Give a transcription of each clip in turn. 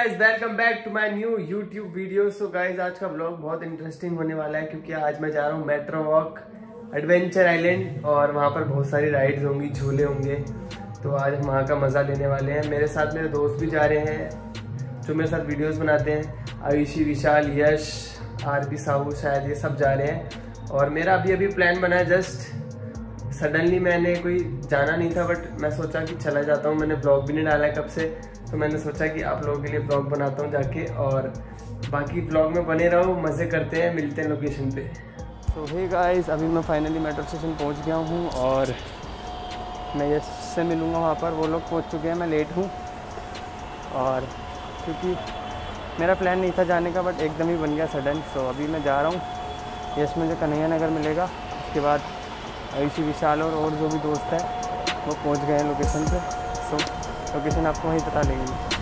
Guys welcome back to my new YouTube video so guys आज का blog बहुत interesting होने वाला है क्योंकि आज मैं जा रहा हूँ मेट्रो वॉक एडवेंचर आइलैंड और वहाँ पर बहुत सारी राइड्स होंगी, झूले होंगे। तो आज हम वहाँ का मज़ा लेने वाले हैं। मेरे साथ मेरे दोस्त भी जा रहे हैं, जो मेरे साथ वीडियोस बनाते हैं। आयुषी, विशाल, यश आर बी साहू, शायद ये सब जा रहे हैं। और मेरा अभी अभी प्लान बना है जस्ट सडनली मैंने कोई जाना नहीं था बट मैं सोचा कि चला जाता हूँ। मैंने ब्लॉग भी नहीं डाला है कब से। तो मैंने सोचा कि आप लोगों के लिए ब्लॉग बनाता हूँ जाके और बाकी ब्लॉग में बने रहो, मज़े करते हैं, मिलते हैं लोकेशन पे। तो हे गाइस अभी मैं फाइनली मेट्रो स्टेशन पहुँच गया हूँ और मैं यश से मिलूँगा वहाँ पर। वो लोग पहुँच चुके हैं, मैं लेट हूँ। और क्योंकि मेरा प्लान नहीं था जाने का बट एकदम ही बन गया सडन सो अभी मैं जा रहा हूँ। यश मुझे कन्हैया नगर मिलेगा। उसके बाद आयुषी विशाल और और जो भी दोस्त है, वो पहुँच गए हैं लोकेशन पे। सो लोकेशन आपको वहीं बता देंगे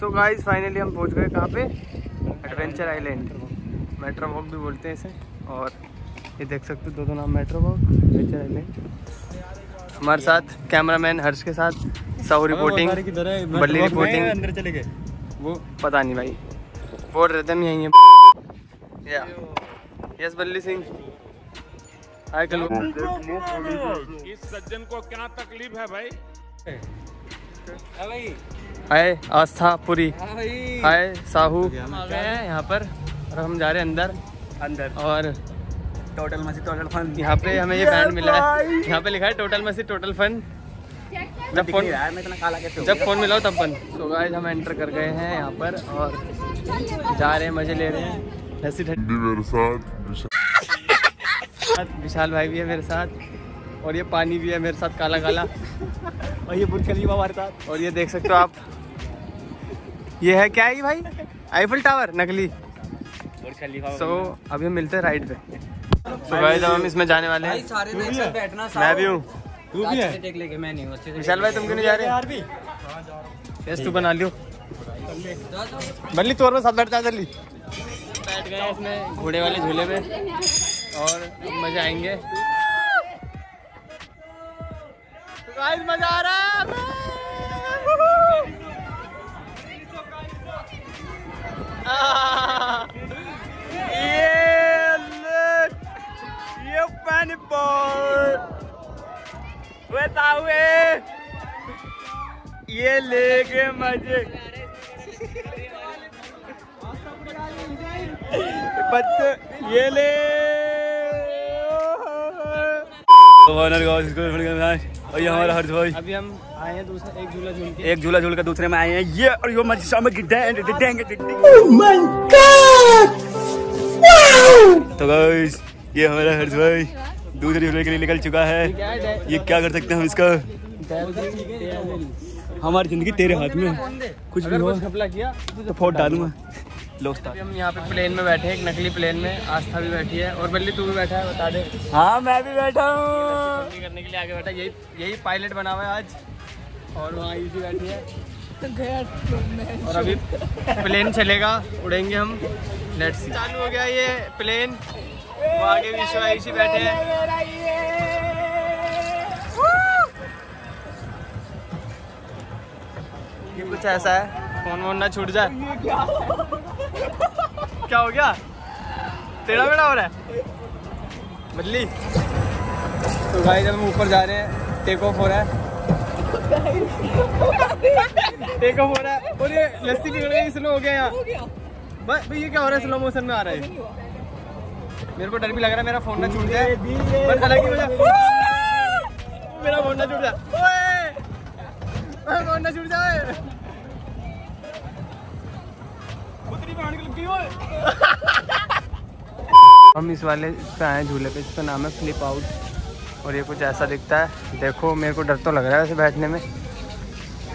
सो गाइस फाइनली हम पहुँच गए कहाँ पे? एडवेंचर आइलैंड मेट्रो वॉक भी बोलते हैं इसे। और ये देख सकते हो, दो दो नाम मेट्रो वॉक एडवेंचर आइलैंड हमारे साथ कैमरामैन हर्ष के साथ साहू रिपोर्टिंग बल्ली रिपोर्टिंग अंदर चले गए। वो पता नहीं भाई। बोल रहे थे हम यहीं हैं। या यस बल्ली सिंह। हाय कलो इस सज्जन को क्या तकलीफ़ है भाई? हाय आस्था पुरी। हाय साहू आ गए हैं यहाँ पर। और हम जा रहे हैं अंदर। अंदर। और टोटल मसी टोटल फन यहाँ पे हमें ये बैंड मिला है। यहाँ पे लिखा है टोटल मसी टोटल फन जब फ़ोन यार मैं इतना काला जब फ़ोन मिला तब बंद। तो गाइस हम एंटर कर गए हैं यहाँ पर और जा रहे हैं मज़े ले रहे हैं। ठंडी। मेरे साथ विशाल। भाई भी है मेरे साथ और ये पानी भी है मेरे साथ काला काला। और ये बुर्ज खलीफा हमारे साथ। और ये देख सकते हो आप। ये है क्या है भाई? आईफल टावर नकली। बुर्ज खलीफा सो अभी हम मिलते हैं राइड पे। तो गाइस अब हम इसमें जाने वाले हैं। सारे में एक साथ बैठना मैं भी हूँ। तू भी है? टेक लेके मैं नहीं हूँ विशाल भाई तुम क्यों नहीं जा रहे? यार भी। यस तू बना लियो। बल्ली तोर में साथ बैठ जा जल्दी। बैठ गए इसमें घोड़े वाले झूले में और मज़े आएँगे। तो गाइस मज़ा आ रहा है। बताओ ये लेके मज़े। बच्चे ये ले। ओनर गाउस इसको और ये हमारा हर्ष भाई। अभी हम आए हैं दूसरा एक झूला झूल के। एक झूला झूल का दूसरे में आए हैं। ये और ये मजी शाम डैंग डैंग तो गाइस ये हमारा हर्ष भाई। दूसरे झूले के लिए निकल चुका है। ये क्या कर सकते हैं हम इसका? हमारी ज़िंदगी तेरे हाथ में कुछ भी हो किया तो फोड़ डालूँगा। हम यहाँ पे प्लेन में बैठे हैं एक नकली प्लेन में। आस्था भी बैठी है और बल्ली तू भी बैठा है बता दे। हाँ मैं भी बैठा हूँ। करने के लिए आगे बैठा। यही यही पायलट बना हुआ है आज। और वहाँ बैठी है। और अभी प्लेन चलेगा उड़ेंगे हम। लेट्स चालू हो गया ये प्लेन वो आगे विश्व आयुषी बैठे हैं। ये कुछ ऐसा है। फ़ोन वोन ना छूट जाए। क्या हो गया? टेढ़ा बेड़ा हो रहा है? बदली। तो भाई जब हम ऊपर जा रहे हैं। टेक ऑफ़ हो रहा है। टेक ऑफ़ हो रहा है। और ये लस्सी पिघल गई स्लो हो गया यहाँ। बस भाई ये क्या हो रहा है? स्लो मोशन में आ रहा है। मेरे को डर भी लग रहा है मेरा फ़ोन ना छूट जाए। पर अलग ही हो जाए मेरा फ़ोन ना छूट जाए। फ़ोन ना छूट जाए। हम इस वाले पे आए झूले पे इसका नाम है फ्लिप आउट और ये कुछ ऐसा दिखता है। देखो मेरे को डर तो लग रहा है वैसे बैठने में।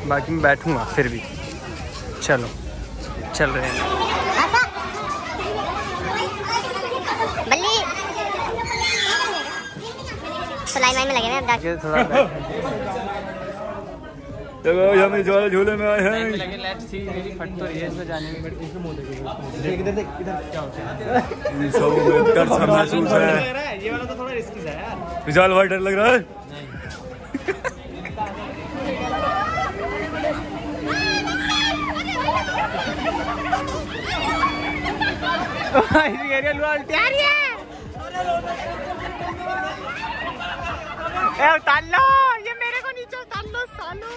बाकी मैं बैठूँगा फिर भी। चलो चल रहे हैं बल्ली तो लाइन लाइन में लगे हैं तो गाइस हम इस वाले झूले में आए हैं। लेट्स सी मेरी फट तो रही है इसमें जाने में इसमें मुँह देख इधर देख। इधर। क्या होता है? इन सब में डर सा महसूस है। रहा है ये वाला तो थोड़ा रिस्की है यार। विशाल भाई डर लग रहा है? रही है। ए उतार लो ये मेरे को नीचे उतार लो सालो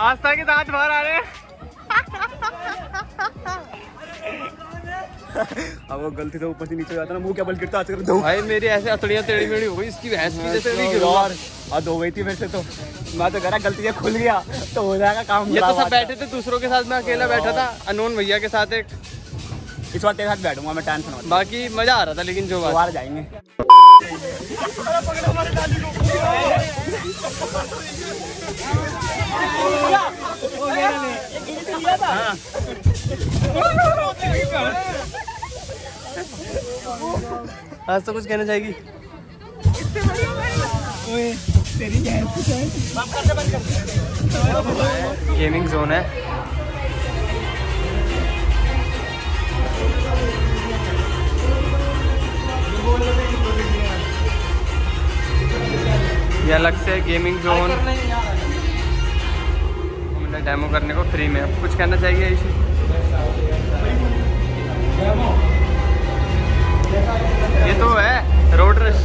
आस्था के दांत बाहर आ रहे अब वो गलती से ऊपर से नीचे जाता ना मुँह क्या बल गिरता आज कर दो भाई मेरी ऐसे अतड़ियाँ टेढ़ी मेढ़ी हो गई इसकी भैंस की जैसे नहीं गिरो यार हद हो गई थी मेरे से तो। मैं तो करा गलती से खुल गया तो हो जाएगा काम ये तो सब बैठे थे दूसरों के साथ मैं अकेला बैठा था अनोन भैया के साथ एक। इस बार तेरे साथ बैठूँगा मैं टेंशन मत बाकी मज़ा आ रहा था लेकिन जो बात दोबारा जाएँगे। आज तो कुछ कहना चाहेगी? गेमिंग जोन है। अलग से गेमिंग जोन मिला डेमो करने को फ्री में। अब कुछ कहना चाहिए इसी ये तो है रोड रश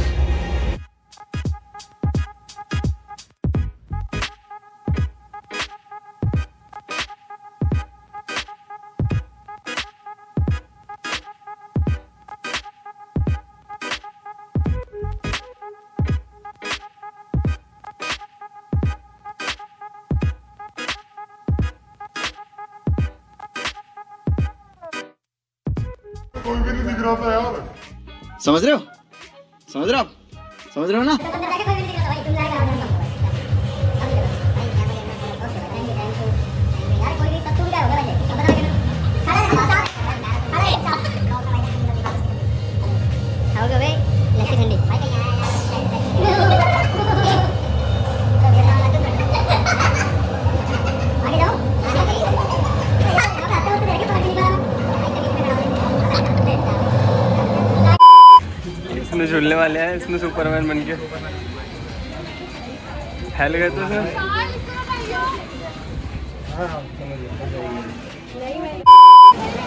समझ रहे हो? समझ रहे हो समझ रहे हो ना? झूलने वाले हैं इसमें सुपरमैन बन के। फैल गए तो सर।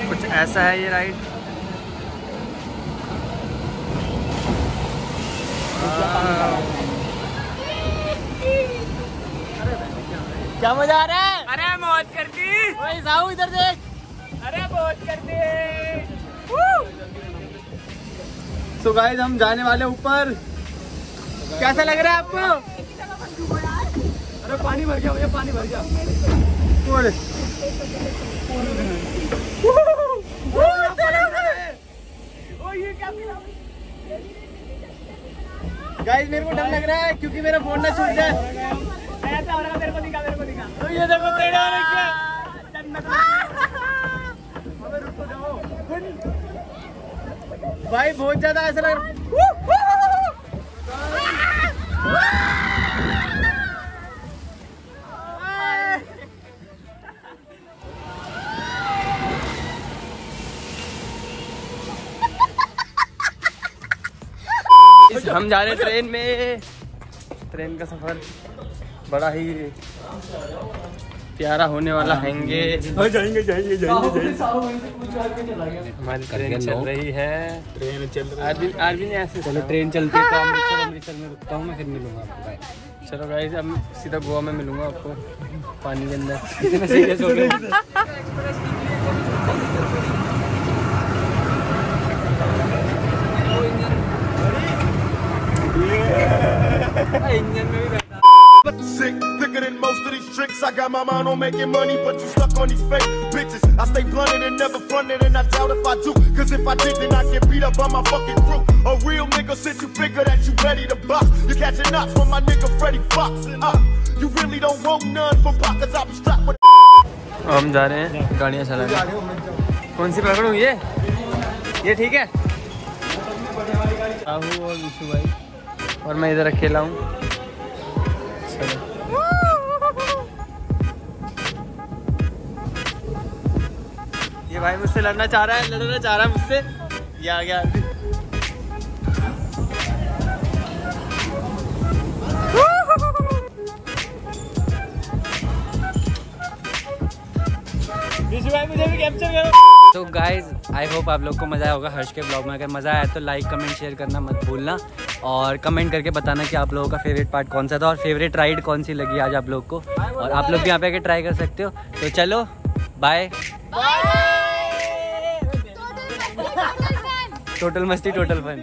कुछ ऐसा है ये राइड? क्या मज़ा आ रहा है? अरे मौज करती। वही साहू इधर देख सो गाइस हम जाने वाले ऊपर। कैसा लग रहा है आपको? अरे पानी भर गया भैया पानी भर गया। गाइस मेरे को डर लग रहा है क्योंकि मेरा फ़ोन ना छूट जाए। ऐसा हो रहा मेरे को दिखा मेरे को दिखा। तो ये देखो अबे रुको जाओ। भाई, बहुत ज़्यादा ऐसा लग हम जा रहे ट्रेन में। ट्रेन का सफ़र बड़ा ही प्यारा होने वाला हैंगे। हाँ जाएँगे जाएँगे जाएँगे जाएँगे। हमारी ट्रेन चल रही है। ट्रेन चल रही आरबी आरबी ने ऐसे चलो ट्रेन चलती है तो अमृतसर अमृतसर में रुकता हूँ मैं फिर मिलूँगा आपको बाय चलो गाइस अब सीधा गोवा में मिलूँगा आपको पानी के अंदर। इतने सीरियस हो गए। Sick, thicker than most of these tricks. I got my mind on making money, but you stuck on these fake bitches. I stay blunted and never fronted, and I doubt if I do. Cause if I did, then I get beat up by my fucking crew. A real nigga since you figure that you ready to box. You catching knots from my nigga Freddie Fox. Uh, you really don't want none from pockets. I be strapped with. हम जा रहे हैं गाड़ियाँ चलाने कौन सी पकड़ूँ ये ये ठीक है राहु और विशु भाई और मैं इधर अकेला हूँ भाई मुझसे लड़ना चाह रहा है लड़ना चाह रहा है मुझसे। ये आ गया। भाई मुझे भी कैप्चर करो। तो गाइज़ आई होप आप लोग को मज़ा आया होगा हर्ष के ब्लॉग में। अगर मज़ा आया तो लाइक कमेंट शेयर करना मत भूलना। और कमेंट करके बताना कि आप लोगों का फेवरेट पार्ट कौन सा था और फेवरेट राइड कौन सी लगी आज आप लोग को। और आप लोग भी यहाँ पे आके ट्राई कर सकते हो। तो चलो बाय टोटल मस्ती टोटल फन.